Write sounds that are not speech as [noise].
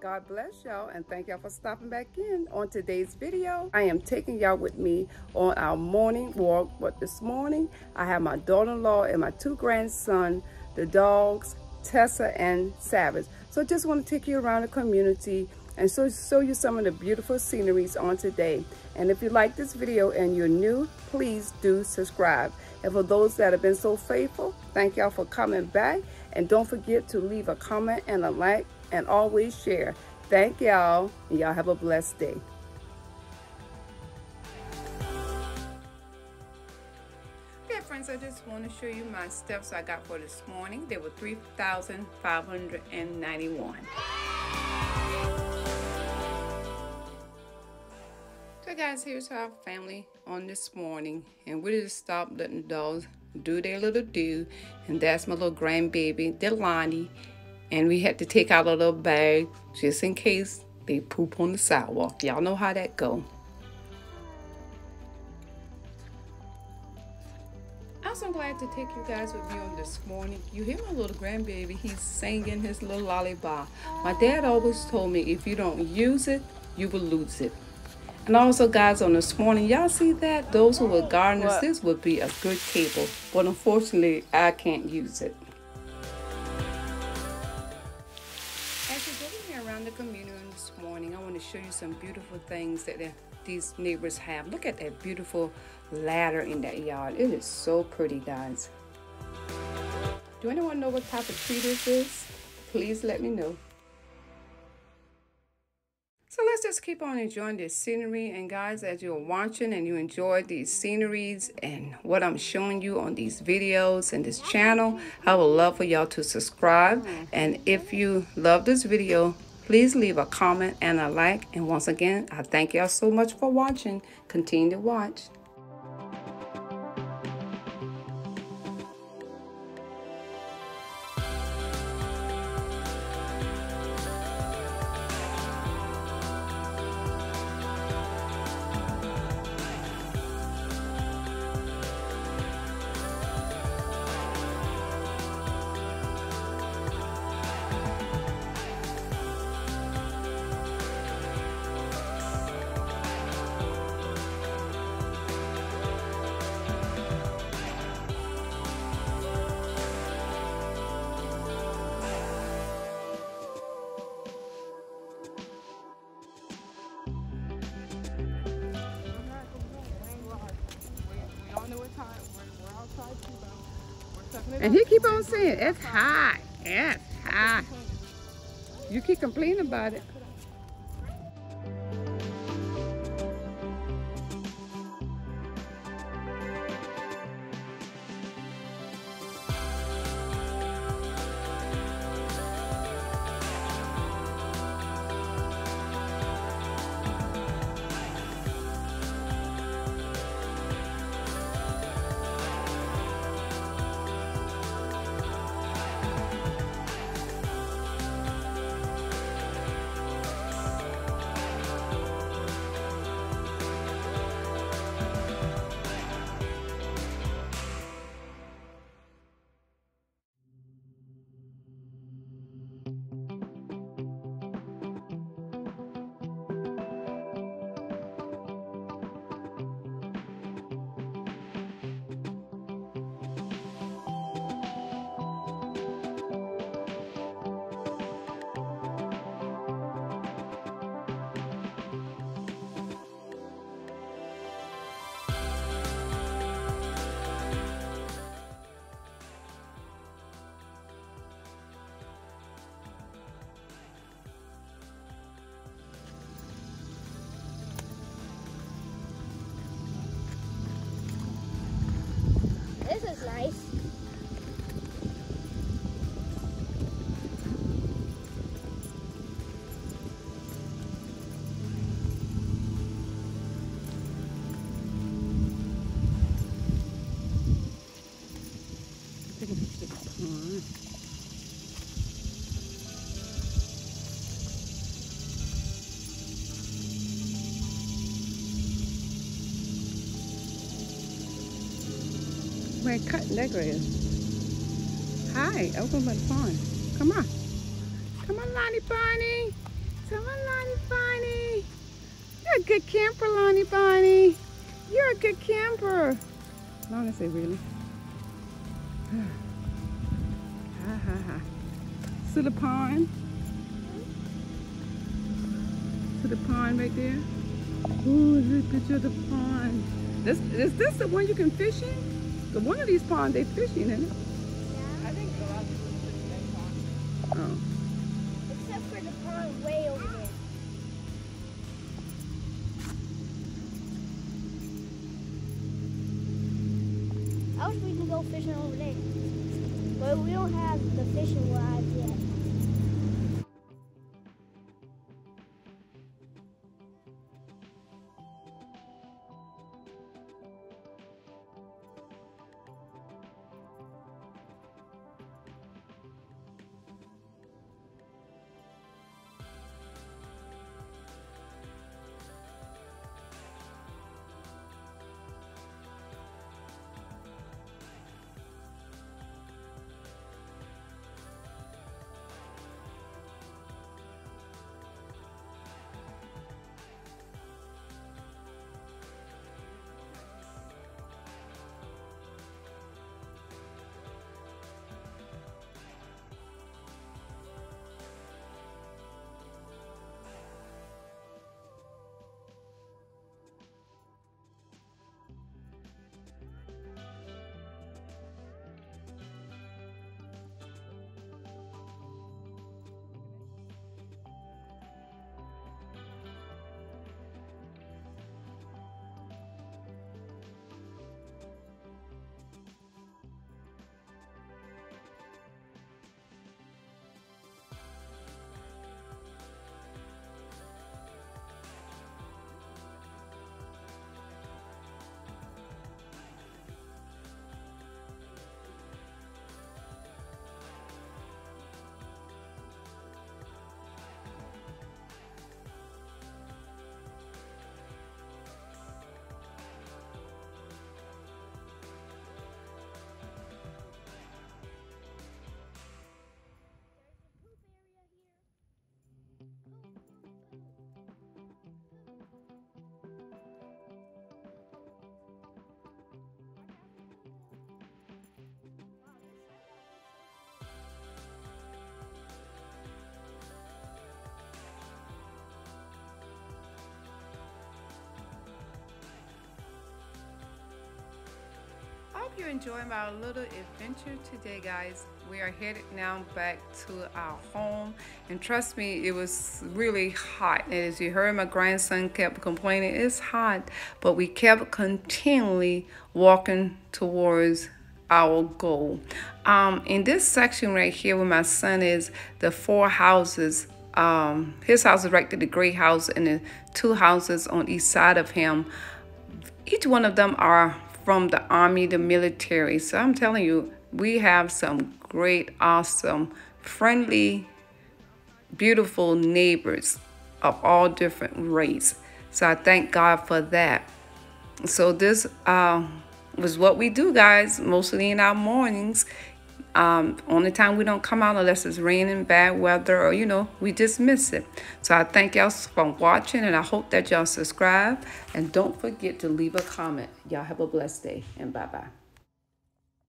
God bless y'all and thank y'all for stopping back in on today's video. I am taking y'all with me on our morning walk. But this morning, I have my daughter-in-law and my two grandsons, the dogs, Tessa and Savage. So just want to take you around the community and so show you some of the beautiful sceneries on today. And if you like this video and you're new, please do subscribe. And for those that have been so faithful, thank y'all for coming back. And don't forget to leave a comment and a like and always share. Thank y'all. And y'all have a blessed day. Okay, friends, I just want to show you my steps I got for this morning. They were 3,591. Guys, here's our family on this morning. And we just stopped letting the dogs do their little do. And that's my little grandbaby, Delani. And we had to take out a little bag just in case they poop on the sidewalk. Y'all know how that go. I'm so glad to take you guys with me on this morning. You hear my little grandbaby, he's singing his little lullaby. My dad always told me if you don't use it, you will lose it. And also, guys, on this morning, y'all see that? Those who are gardeners, what? this would be a good table. But unfortunately, I can't use it. As you're going around the community this morning, I want to show you some beautiful things that these neighbors have. Look at that beautiful ladder in that yard. It is so pretty, guys. Do anyone know what type of tree this is? Please let me know. Just keep on enjoying this scenery. And guys, as you're watching and you enjoy these sceneries and what I'm showing you on these videos and this channel, I would love for y'all to subscribe. And if you love this video, please leave a comment and a like. And once again, I thank y'all so much for watching. Continue to watch. And he keep on saying, it's hot, it's hot. You keep complaining about it. We're cutting that grass. Hi, open my phone. Come on. Come on, Lonnie Bonnie. Come on, Lonnie Bonnie. You're a good camper, Lonnie Bonnie. You're a good camper. Lonnie say, really? [sighs] [sighs] ha ha ha. See the pond? See the pond right there? Ooh, look a picture of the pond. This, is this the one you can fish in? The one of these ponds they fishing in it. Yeah. I think a lot of people fish in that Oh. Except for the pond way over there. I wish we could go fishing over there. But we don't have the fishing rods you're enjoying our little adventure today, guys. We are headed now back to our home. And trust me, it was really hot. As you heard, my grandson kept complaining, it's hot. But we kept continually walking towards our goal. Um, in this section right here where my son is, the four houses, um, his house is right to the gray house and the two houses on each side of him. Each one of them are from the army, the military. So I'm telling you, we have some great, awesome, friendly, beautiful neighbors of all different race. So I thank God for that. So this uh, was what we do, guys, mostly in our mornings. Um, only time we don't come out unless it's raining, bad weather, or you know, we just miss it. So I thank y'all for watching, and I hope that y'all subscribe. And don't forget to leave a comment. Y'all have a blessed day, and bye bye.